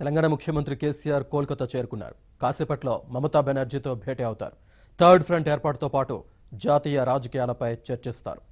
తెలంగాణ ముఖ్యమంత్రి కేసీఆర్ కోల్కతా చేరుకున్నారు. కాసేపట్లో మమతా బెనర్జీతో భేటీ అవుతారు. థర్డ్ ఫ్రంట్ ఏర్పాటుతో పాటు జాతీయ రాజకీయాలపై చర్చిస్తారు.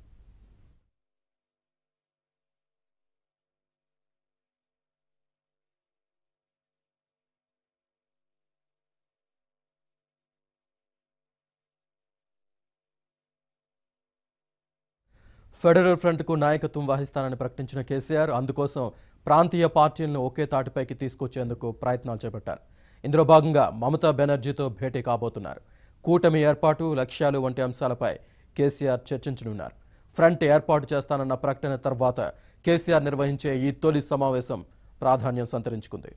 ఫెడరల్ ఫ్రంట్కు నాయకత్వం వహిస్తానని ప్రకటించిన కేసీఆర్ అందుకోసం ప్రాంతీయ పార్టీలను ఒకే తాటిపైకి తీసుకొచ్చేందుకు ప్రయత్నాలు చేపట్టారు. ఇందులో భాగంగా మమతా బెనర్జీతో భేటీ కాబోతున్నారు. కూటమి ఏర్పాటు లక్ష్యాలు వంటి అంశాలపై కేసీఆర్ చర్చించనున్నారు. ఫ్రంట్ ఏర్పాటు చేస్తానన్న ప్రకటన తర్వాత కేసీఆర్ నిర్వహించే ఈ తొలి సమావేశం ప్రాధాన్యం సంతరించుకుంది.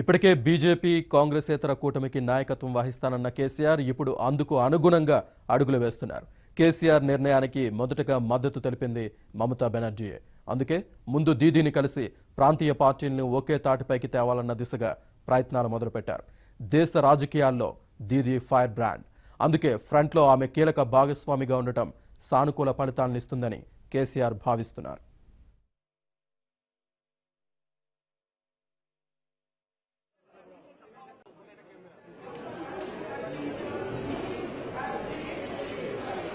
ఇప్పటికే బీజేపీ కాంగ్రెసేతర కూటమికి నాయకత్వం వహిస్తానన్న కేసీఆర్ ఇప్పుడు అందుకు అనుగుణంగా అడుగులు వేస్తున్నారు. కేసీఆర్ నిర్ణయానికి మొదటగా మద్దతు తెలిపింది మమతా బెనర్జీయే అందుకే ముందు దీదీని కలిసి ప్రాంతీయ పార్టీలను ఒకే తాటిపైకి తేవాలన్న దిశగా ప్రయత్నాలు మొదలుపెట్టారు. దేశ రాజకీయాల్లో దీదీ ఫైర్ బ్రాండ్. అందుకే ఫ్రంట్లో ఆమె కీలక భాగస్వామిగా ఉండటం సానుకూల ఫలితాలనిస్తుందని కేసీఆర్ భావిస్తున్నారు.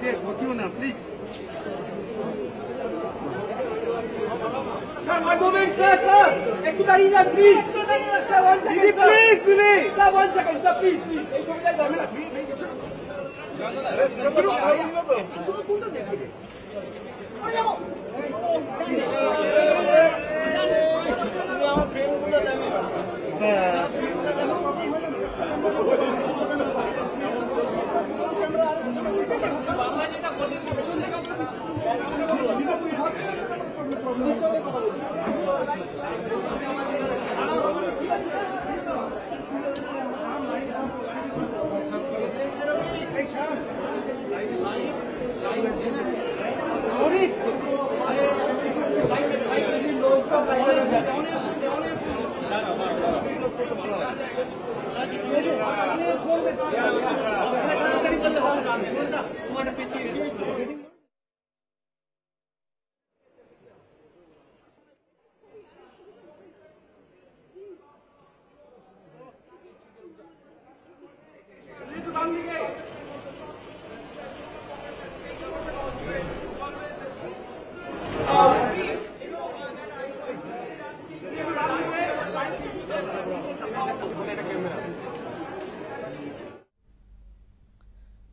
আমাদের ঘটিও না please sir one moment sir sir একটু দাঁড়িয়ে যান please sir one second please please sir one second sir please please এই ছবিটা যাবে না কোনটা দেখবে আমার প্রেমগুলো জানি না Bora, Petinho.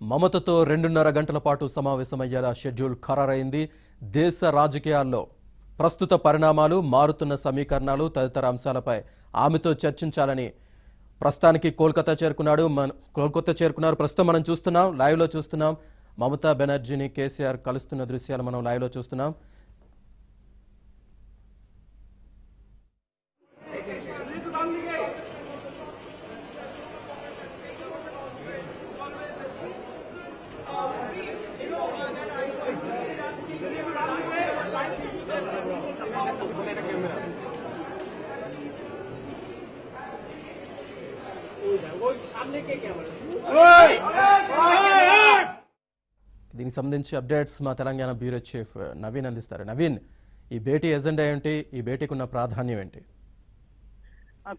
మమతతో రెండున్నర గంటల పాటు సమావేశమయ్యేలా షెడ్యూల్ ఖరారైంది. దేశ రాజకీయాల్లో ప్రస్తుత పరిణామాలు మారుతున్న సమీకరణాలు తదితర అంశాలపై ఆమెతో చర్చించాలని ప్రస్తుతానికి కోల్కతా చేరుకున్నాడు. మన కోల్కతా చేరుకున్నారు. ప్రస్తుతం మనం చూస్తున్నాం లైవ్లో చూస్తున్నాం. మమతా బెనర్జీని కేసీఆర్ కలుస్తున్న దృశ్యాలు మనం లైవ్లో చూస్తున్నాం. దీనికి సంబంధించి అప్డేట్స్ మా తెలంగాణ బ్యూరో చీఫ్ నవీన్ అందిస్తారు. నవీన్ ఈ భేటీ ఎజెండా ఏంటి? ఈ భేటీకి ఉన్న ప్రాధాన్యం ఏంటి?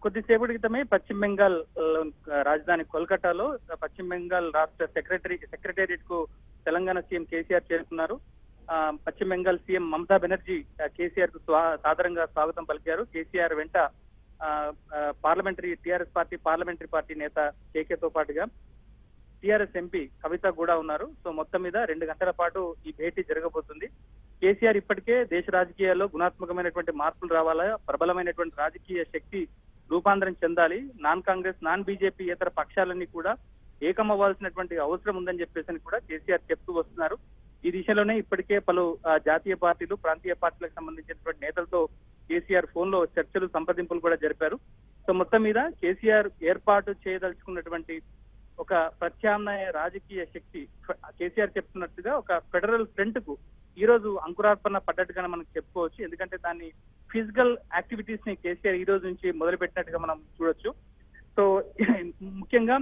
కొద్దిసేపటి క్రితమే పశ్చిమ బెంగాల్ రాజధాని కోల్కతాలో పశ్చిమ బెంగాల్ రాష్ట్ర సెక్రటరీ సెక్రటేరియట్కు తెలంగాణ సీఎం కేసీఆర్ చేరుకున్నారు పశ్చిమ బెంగాల్ సీఎం మమతా బెనర్జీ కేసీఆర్కు స్వా- సాదరంగా స్వాగతం పలికారు. కేసీఆర్ వెంట parliamentary TRS party parliamentary party నేత కేకేతో పాటుగా టీఆర్ఎస్ ఎంపీ కవిత కూడా ఉన్నారు. సో మొత్తం మీద రెండు గంటల పాటు ఈ భేటీ జరగబోతుంది. కేసీఆర్ ఇప్పటికే దేశ రాజకీయాల్లో గుణాత్మకమైనటువంటి మార్పులు రావాలా ప్రబలమైనటువంటి రాజకీయ శక్తి రూపాంతరం చెందాలి నాన్ కాంగ్రెస్ నాన్ బీజేపీ ఇతర పక్షాలన్నీ కూడా ఏకమవ్వాల్సినటువంటి అవసరం ఉందని చెప్పేసి అని కూడా కేసీఆర్ చెప్తూ వస్తున్నారు. ఈ దిశలోనే ఇప్పటికే పలు జాతీయ పార్టీలు ప్రాంతీయ పార్టీలకు సంబంధించినటువంటి నేతలతో కేసీఆర్ ఫోన్లో చర్చలు సంప్రదింపులు కూడా జరిపారు. సో మొత్తం మీద కేసీఆర్ ఏర్పాటు చేయదలుచుకున్నటువంటి ఒక ప్రత్యామ్నాయ రాజకీయ శక్తి కేసీఆర్ చెప్తున్నట్టుగా ఒక ఫెడరల్ ఫ్రంట్కు ఈ రోజు అంకురార్పణ పడ్డట్టుగా మనం చెప్పుకోవచ్చు. ఎందుకంటే దాన్ని ఫిజికల్ యాక్టివిటీస్ని కేసీఆర్ ఈ రోజు నుంచి మొదలు పెట్టినట్టుగా మనం చూడొచ్చు. సో ముఖ్యంగా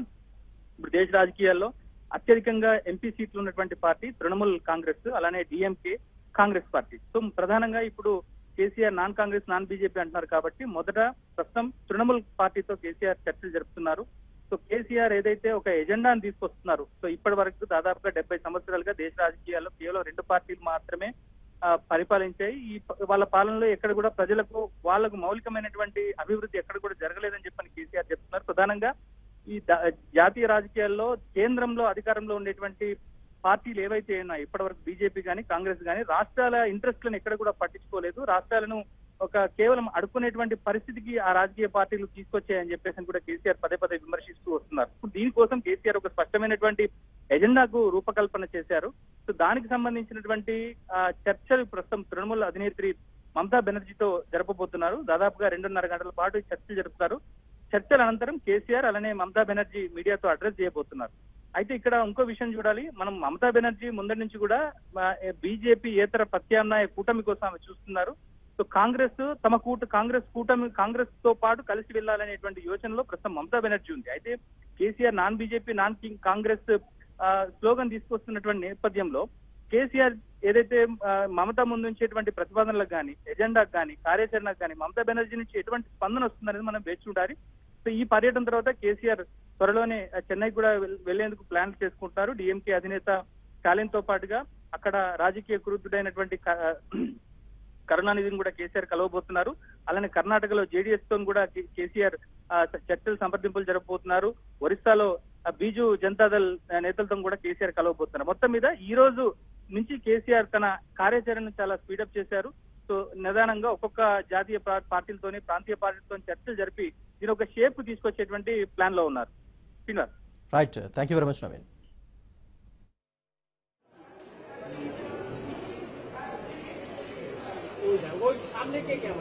ఇప్పుడు దేశ రాజకీయాల్లో అత్యధికంగా ఎంపీ సీట్లు ఉన్నటువంటి పార్టీ తృణమూల్ కాంగ్రెస్ అలానే డిఎంకే కాంగ్రెస్ పార్టీ. సో ప్రధానంగా ఇప్పుడు KCR non Congress non BJP అంటున్నారు కాబట్టి మొదట ప్రస్తుతం తృణమూల్ పార్టీతో కేసీఆర్ చర్చలు జరుపుతున్నారు. సో కేసీఆర్ ఏదైతే ఒక ఎజెండాను తీసుకొస్తున్నారు సో ఇప్పటి వరకు దాదాపుగా డెబ్బై సంవత్సరాలుగా దేశ రాజకీయాల్లో కేవలం రెండు పార్టీలు మాత్రమే పరిపాలించాయి. ఈ వాళ్ళ పాలనలో ఎక్కడ కూడా ప్రజలకు వాళ్ళకు మౌలికమైనటువంటి అభివృద్ధి ఎక్కడ కూడా జరగలేదని చెప్పని కేసీఆర్ చెప్తున్నారు. ప్రధానంగా ఈ జాతీయ రాజకీయాల్లో కేంద్రంలో అధికారంలో ఉండేటువంటి పార్టీలు ఏవైతే ఉన్నాయో ఇప్పటివరకు బీజేపీ కానీ కాంగ్రెస్ కానీ రాష్ట్రాల ఇంట్రెస్ట్లను ఎక్కడ కూడా పట్టించుకోలేదు. రాష్ట్రాలను ఒక కేవలం అడుక్కునేటువంటి పరిస్థితికి ఆ రాజకీయ పార్టీలు తీసుకొచ్చాయని చెప్పేసి అని కూడా కేసీఆర్ పదే పదే విమర్శిస్తూ వస్తున్నారు. దీనికోసం కేసీఆర్ ఒక స్పష్టమైనటువంటి ఎజెండాకు రూపకల్పన చేశారు. సో దానికి సంబంధించినటువంటి ఆ, చర్చలు ప్రస్తుతం తృణమూల అధినేత్రి మమతా బెనర్జీతో జరపబోతున్నారు. దాదాపుగా రెండున్నర గంటల పాటు చర్చలు జరుపుతారు. చర్చల అనంతరం కేసీఆర్ అలానే మమతా బెనర్జీ మీడియాతో అడ్రస్ చేయబోతున్నారు. అయితే ఇక్కడ ఇంకో విషయం చూడాలి. మనం మమతా బెనర్జీ ముందటి నుంచి కూడా బీజేపీ ఏతర ప్రత్యామ్నాయ కూటమి కోసం ఆమె చూస్తున్నారు. సో కాంగ్రెస్ తమ కూట కాంగ్రెస్ కూటమి కాంగ్రెస్తో పాటు కలిసి వెళ్ళాలనేటువంటి యోచనలో ప్రస్తుతం మమతా బెనర్జీ ఉంది. అయితే KCR non BJP non king Congress slogan తీసుకొస్తున్నటువంటి నేపథ్యంలో కేసీఆర్ ఏదైతే మమత మమతా ముందు ప్రతిపాదనలకు కానీ ఎజెండాకు కానీ కార్యాచరణకు కానీ మమతా బెనర్జీ నుంచి ఎటువంటి స్పందన వస్తుందనేది మనం వేచి చూడాలి. సో ఈ పర్యటన తర్వాత కేసీఆర్ త్వరలోనే చెన్నై కూడా వెళ్ళేందుకు ప్లాన్ చేసుకుంటారు. డిఎంకే అధినేత స్టాలిన్తో పాటుగా అక్కడ రాజకీయ కురుతుడైనటువంటి కరుణానిధిని కూడా కేసీఆర్ కలవబోతున్నారు. అలానే కర్ణాటకలో జేడీఎస్తో కూడా కేసీఆర్ చర్చలు సంప్రదింపులు జరపబోతున్నారు. ఒరిస్సాలో బీజు జనతాదళ్ నేతలతో కూడా కేసీఆర్ కలవబోతున్నారు. మొత్తం మీద ఈ రోజు నుంచి కేసీఆర్ తన కార్యాచరణను చాలా స్పీడప్ చేశారు. సో నిదానంగా ఒక్కొక్క జాతీయ పా- పార్టీలతోని ప్రాంతీయ పార్టీలతో చర్చలు జరిపి దీని ఒక షేప్ తీసుకొచ్చేటువంటి ప్లాన్ లో ఉన్నారు Srinivas right thank you very much Naveen वो सामने के क्या